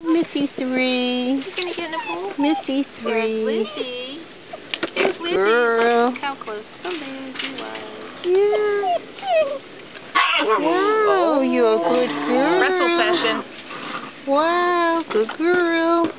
Missy three. You gonna get in the pool? Missy Where's three. Lucy? There's Lucy. Girl. How close to Lucy was. Yeah. Wow, you're a good girl. Wrestle session. Wow, good girl.